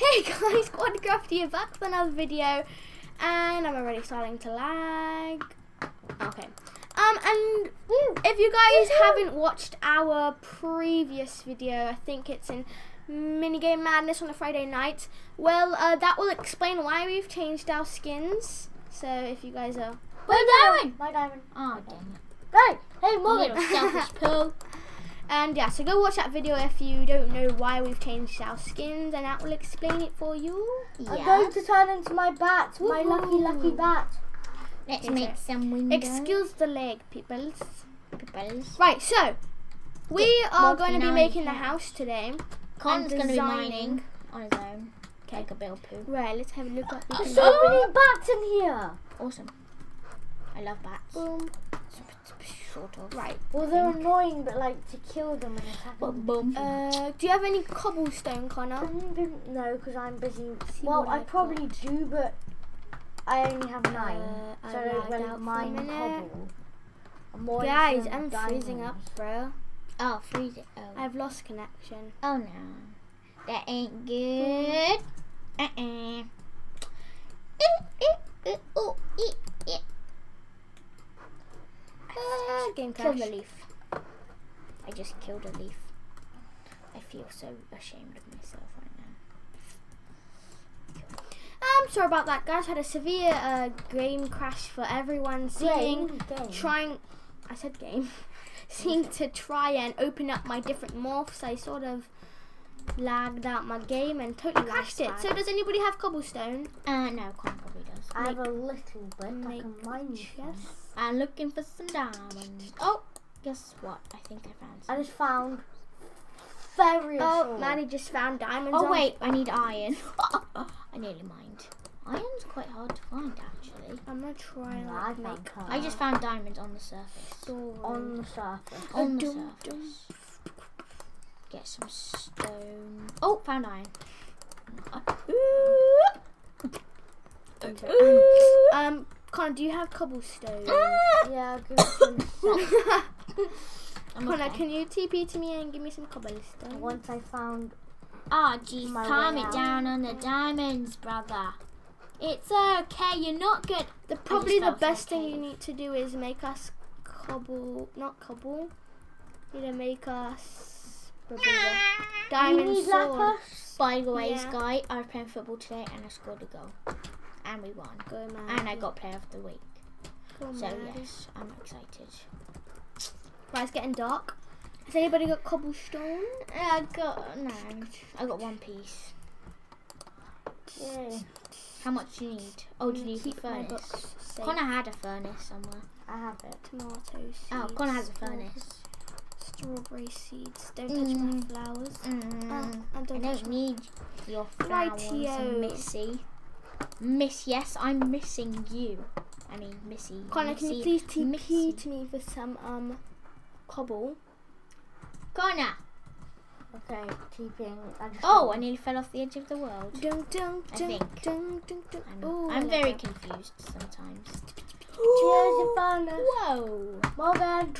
Hey guys, Quadcraft here back with another video and I'm already starting to lag. Okay. Um and if you guys haven't watched our previous video, I think it's in Minigame Madness on a Friday night, well uh, that will explain why we've changed our skins. So if you guys are My diamond! My diamond. Oh, damn it. Right. Hey, Morgan. selfish poo. And yeah, so go watch that video if you don't know why we've changed our skins and that will explain it for you. I'm going to turn into my bat. My lucky, lucky bat. Let's Is make it? some windows. Excuse the leg, peoples. Peoples. Right, so we Get are going to be making the house today. Con's going to be mining on his own. Like a bill poo. Right, let's have a look at There's so many bats in here. Awesome. I love bats. boom. Sort of. Right. Well, they're annoying, but like to kill them and attack them. Boom. Uh, do you have any cobblestone, Connor? No, because I'm busy. See Well, I I've probably do, but I only have nine. Uh, I so I don't really out for a mind minute. cobble. More Guys, I'm freezing up, bro. Oh, freeze it. Oh. I've lost connection. oh no. That ain't good. Uh-uh. Uh, game Kill crash. the leaf. I just killed a leaf. I feel so ashamed of myself right now. I'm sorry about that, guys. Had a severe uh, game crash for everyone seeing, Game, game. trying. I said game. seeing to try and open up my different morphs. I sort of lagged out my game and totally crashed it. So does anybody have cobblestone? Uh, no, Con probably does. I have a little bit. I Make can mine chest. I'm looking for some diamonds. Oh, guess what? I think I found some. I just found very Oh, Maddie just found diamonds. Oh on- wait, I need iron. I nearly mined. Iron's quite hard to find actually. I'm gonna try and No, like, make. I just found diamonds on the surface. on the surface. On the dum, surface. Get some stone. Oh, found iron. Um, Connor, do you have cobblestone? Yeah, I'll give some Connor, okay. can you TP to me and give me some cobblestone? Once I found Ah, jeez, My calm it out. down on the diamonds, brother. It's okay, you're not good. The probably the best okay. thing you need to do is make us cobble, not cobble. You need to make us diamond you need sword. lapis. By the way, Yeah. Sky, I was playing football today and I scored a goal. And we won. Go man. And I got player of the week. Go So, yes, I'm excited. Right, it's getting dark. Has anybody got cobblestone? I got, no, I got one piece. Yay. How much do you need? Oh, do you need a my furnace? Connor had a furnace somewhere. I have it. Tomato seeds. Oh, Connor has a furnace. Strawberry seeds. Don't touch my Mm. flowers. Mm, Oh, I I don't touch don't need your flowers. Missy. Miss, yes, I'm missing you. I mean, Missy. Connor, can you Missy, please TP Missy. to me for some um cobble? Connor! Okay, keeping. I just Oh, I nearly fell off the edge of the world. Dun, dun, I dun, think. Dun, dun, dun. I'm, Ooh, I'm very confused sometimes. Cheers, you furnace. Whoa! Morgan,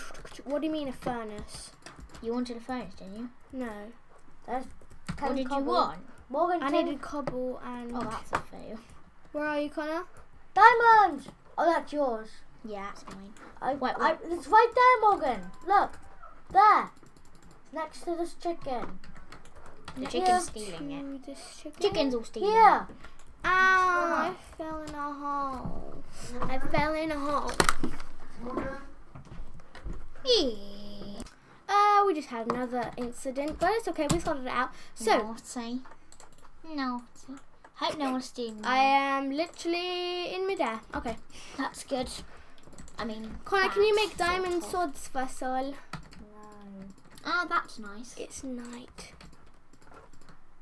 What do you mean a furnace? You wanted a furnace, didn't you? No, there's What did you want? Morgan, I needed cobble and. Oh, that's a fail. Where are you, Connor? diamonds. Oh, that's yours. Yeah, that's mine. I, Wait, I, it's right there, Morgan. Look, there. It's next to this chicken. The Yeah. chicken's stealing it. To this chicken. Chicken's all stealing Here. Ow! I fell in a hole. I fell in a hole. it. Uh, we just had another incident, but it's okay. We sorted it out. So naughty. Naughty. Hope no one's stealing I am literally in midair. Okay, That's good. I mean, Connor, can you make diamond sort of. swords first all? No. Ah, that's nice. It's night.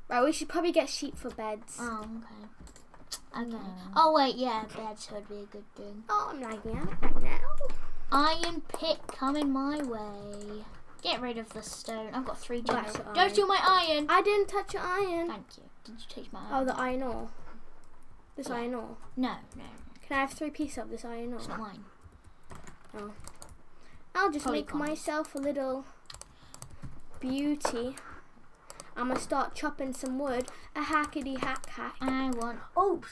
Right, we should probably get sheep for beds. Oh, okay. Okay. No. Oh wait, yeah, beds would be a good thing. Oh, I'm lagging out right now. Iron pick coming my way. Get rid of the stone. I've got three gems. Don't steal my iron. I didn't touch your iron. Thank you. Did you take my Oh, the iron ore. This Yeah. iron ore. No, no, Can I have three pieces of this iron ore? it's not ore? mine. Oh. I'll just Probably make can't. myself a little beauty. I'm gonna start chopping some wood. A hackety hack hack. I want. Oops.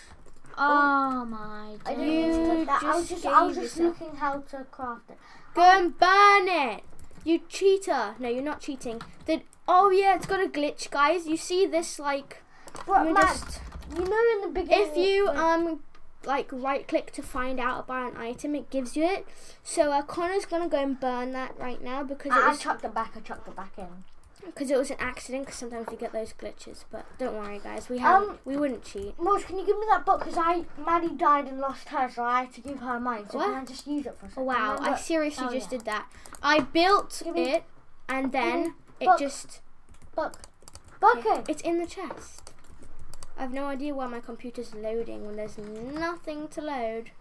Oh, oh. my I god. didn't mean to You click that. I was just just, I was just looking how to craft it. Go and burn it. You cheater. No, you're not cheating. Did oh yeah, it's got a glitch, guys. You see this like But just you know in the beginning. if you um like right click to find out about an item, it gives you it. So uh, Connor's gonna go and burn that right now because it I, I was chucked it back. I chucked it back in. because it was an accident. Because sometimes we get those glitches. But don't worry, guys. We have Um, we wouldn't cheat. Mosh, can you give me that book? Because I Maddie died and lost hers, so I had to give her mine. So What? can I just use it for a second? wow! I seriously Oh, just yeah. did that. I built it and then it book. just book. Book it. It's in the chest. I have no idea why my computer's loading when there's nothing to load.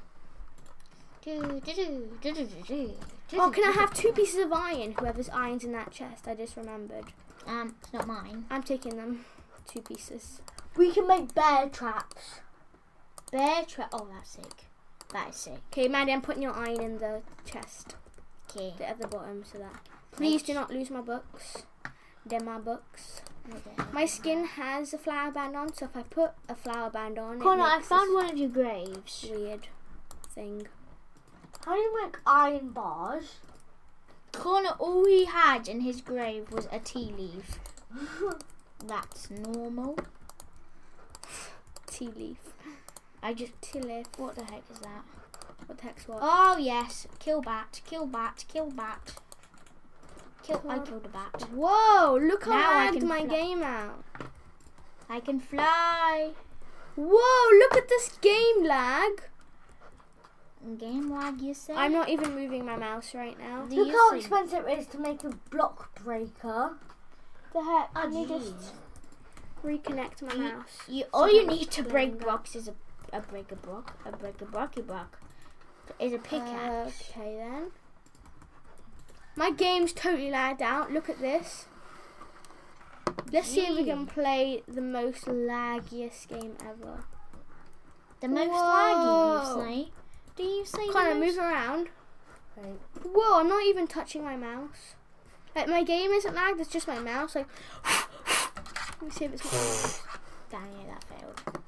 Oh, can I have two pieces of iron? Whoever's iron's in that chest, I just remembered. Um, it's not mine. I'm taking them. Two pieces. We can make bear traps. Bear trap. Oh, that's sick. That is sick. Okay, Maddie, I'm putting your iron in the chest. Okay. At the bottom so that. Please do not lose my books. They're my books. My skin has a flower band on, so if I put a flower band on, Connor, I found one of your graves. weird thing. How do you make iron bars? Connor, all he had in his grave was a tea leaf. That's normal. Tea leaf. I just. Tea leaf. What the heck is that? What the heck's what? Oh yes, kill bat, kill bat, kill bat. Kill. I killed a bat. Whoa! Look how Now I lagged can my fly. game out. I can fly. Whoa! Look at this game lag. Game lag, you say? I'm not even moving my mouse right now. Do Look how see- expensive it is to make a block breaker. The heck? Oh, Let me jeez. just reconnect my You- mouse. You, all you need to break that. blocks is a, a break a block, a break a blocky block. Is a pickaxe. Okay then. My game's totally lagged out. Look at this. Let's see if we can play the most laggiest game ever. the most Whoa. laggy, you say? Do you say? Connor, move around. Right. Whoa, I'm not even touching my mouse. Like my game isn't lagged, it's just my mouse. Like, let me see if it's mouse. Dang it, that failed.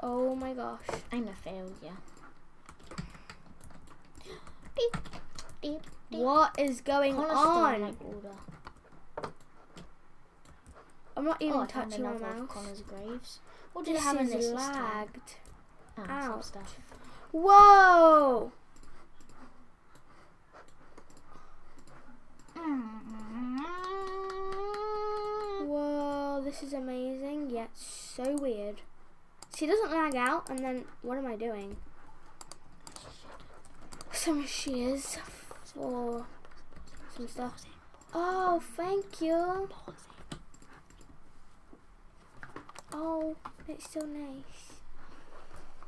Oh my gosh. I'm a failure. Beep. What is going Connor's still in, on? like. I'm not even oh, touching my mouse. Connor's graves. What did This you have in is this lagged. Oh, Ouch. stuff. Whoa! Whoa, this is amazing, yet so weird. See, it doesn't lag out, and then what am I doing? Some shears for some stuff. Oh, thank you. Oh, it's so nice.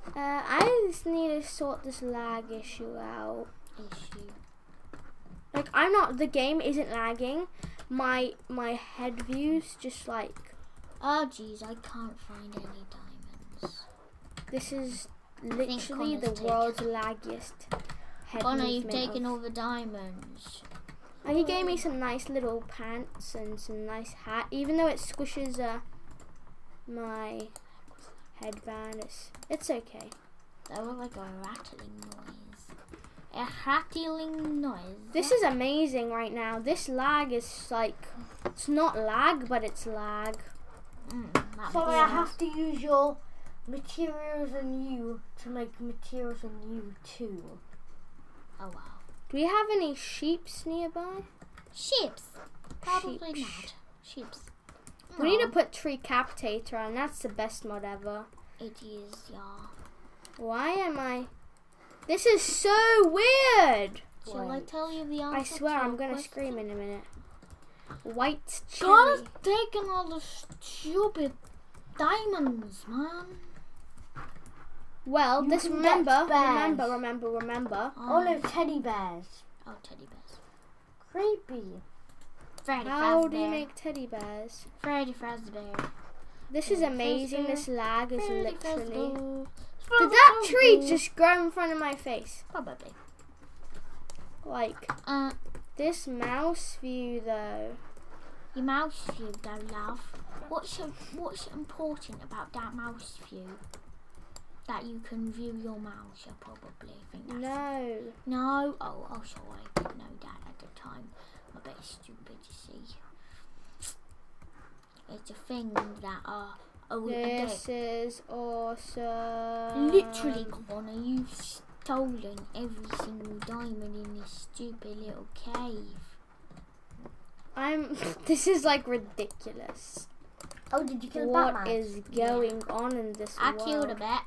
Uh, I just need to sort this lag issue out. Issue. Like I'm not the game isn't lagging. My my head views just like Oh jeez, I can't find any diamonds. this is literally the world's laggiest head Connor, movement. you've taken of- all the diamonds. And he gave me some nice little pants and some nice hat. Even though it squishes uh, my headband, it's it's okay. That was like a rattling noise. A rattling noise. This is amazing right now. This lag is like it's not lag, but it's lag. Mm, that Sorry, I have to use your materials and you to make materials and you too. Oh wow. Do we have any sheeps nearby? Sheeps. Probably Sheeps. not. Sheeps. We need to put Treecapitator on. That's the best mod ever. It is, yeah. Why am I? This is so weird. Shall I tell you the answer? I swear I'm gonna question? scream in a minute. White God's cherry. taking all the stupid diamonds, man. Well, You this remember, remember, remember, remember. Oh no, teddy bears. Oh, teddy bears. Creepy. Freddy How do you make teddy bears? Freddy Fazbear. This is amazing. Fazbear. This lag is Freddy literally. Fazbear. Did that tree just grow in front of my face? Probably. Like Uh, this mouse view though. your mouse view, don't love. What's so, what's important about that mouse view? That you can view your mouse. You probably think that's No. no. Oh, oh, so I didn't know that at the time. I bet it's stupid to see. It's a thing that uh oh. This is awesome. Literally, Connor, you've stolen every single diamond in this stupid little cave. I'm. This is like ridiculous. Oh, did you kill the What Batman? is going on in this I world? killed a bat.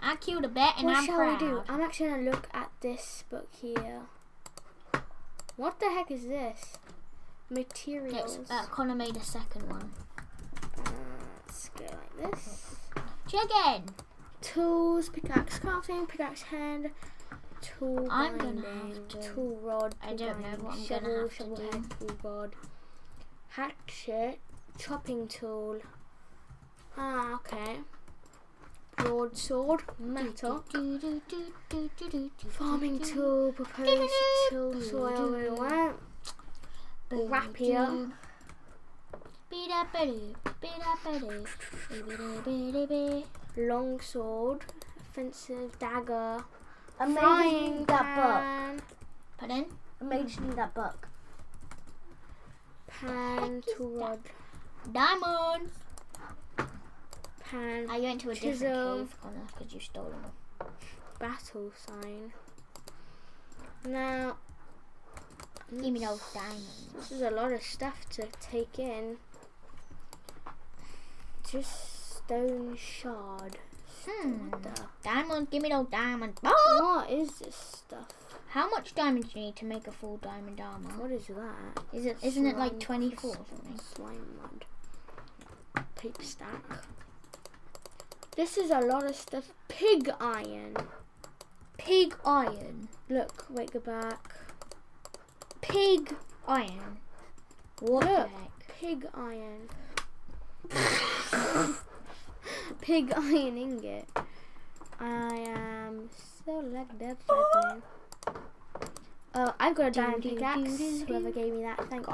I killed a bat and what I'm shall proud. we do? I'm actually gonna look at this book here. What the heck is this? Materials. It's, uh, Connor made a second one. Uh, let's go like this. Chicken! Tools, pickaxe crafting, pickaxe hand, tool I'm gonna binding, have to- tool rod, I don't know what I'm shovel, gonna have to shovel do. head, tool rod, hatchet, chopping tool. Ah, okay. Broadsword, metal, farming tool, proposed tool, soil, what? Rapier. long sword, offensive dagger, I made you frying that book. Pardon? You that book. pan, heck is tool that? rod, Diamonds! pan, I went to a different Chisel. cave, Connor, because you stole them. battle sign. Now, Give me those diamonds. this is a lot of stuff to take in. Just stone shard. Hmm. Diamonds, give me those diamonds. Oh! What is this stuff? How much diamonds do you need to make a full diamond armor? What is that? Is it? Isn't it like twenty-four or something? Slime mud. Tape stack. This is a lot of stuff. Pig iron. Pig iron. Look, wait, go back. Pig iron. What Look. Pig iron. Pig iron ingot. I am so like that right now. Oh, I've got a diamond pickaxe. Whoever gave me that, thank.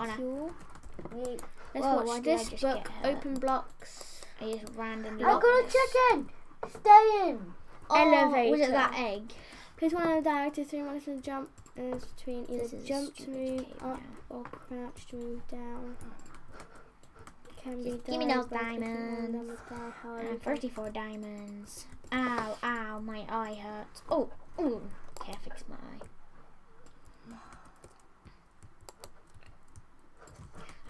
Wait, Let's Whoa, watch this book. Open blocks. I just randomly. I got a chicken. Stay in. Oh, Was it that egg? Place one of the directors three months to jump is between either jump to move up now. or crouch to move down. Can be Just give me those by clicking on diamonds. Uh, 34 diamonds. Ow, ow, my eye hurts. Oh, ooh. Okay, I fixed my eye.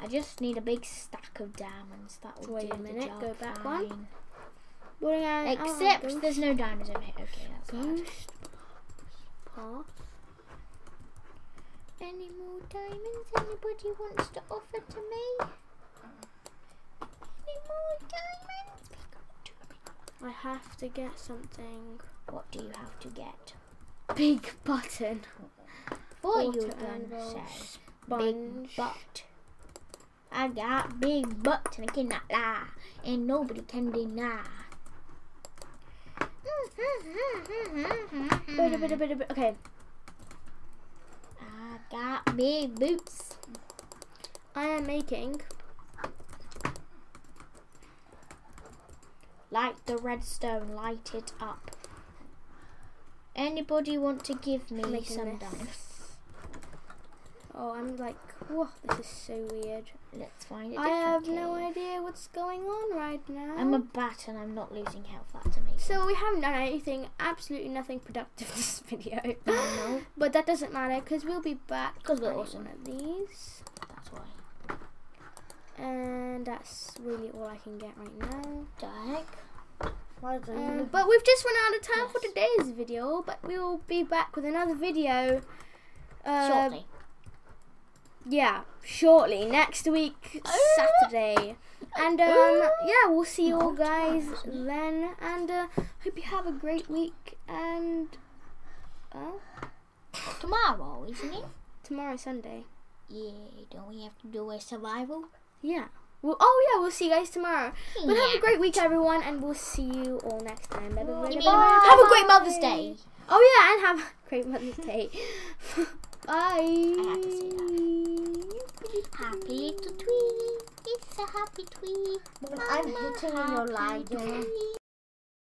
I just need a big stack of diamonds. That will Wait do a the minute, job go back fine. one. Out- out Except ghost- there's no diamonds over here. Okay, that's ghost path. Any more diamonds anybody wants to offer to me? Any more diamonds? I have to get something. What do you have to get? Big button. What are you Water gonna say? Sponge. Big butt. I got big butt and I cannot lie, and nobody can deny. Okay, I got big boots. I am making Light the redstone, light it up. Anybody want to give me some diamonds? Oh, I'm like, whoa, this is so weird. Let's find it. I have no idea what's going on right now. I'm a bat and I'm not losing health. That's amazing. so we haven't done anything, absolutely nothing productive this video. No. But that doesn't matter because we'll be back. 'Cause we're awesome. One of these, That's why. and that's really all I can get right now. The heck? Why is it Um, but we've just run out of time for today's video. But we will be back with another video. Uh, Shortly. Yeah, shortly next week, Saturday. And um, yeah, we'll see you all guys then. And uh, hope you have a great week. And uh, Tomorrow, isn't it? tomorrow Sunday. Yeah, don't we have to do a survival? Yeah. Well, oh yeah, we'll see you guys tomorrow. But have a great week, everyone, and we'll see you all next time. Bye, bye, bye, bye. have a great Mother's Day. Oh yeah, and have a great Mother's Day. Bye. I had to say Happy little tweet. It's a happy. Morgan, I'm hitting and you're happy lagging. tree.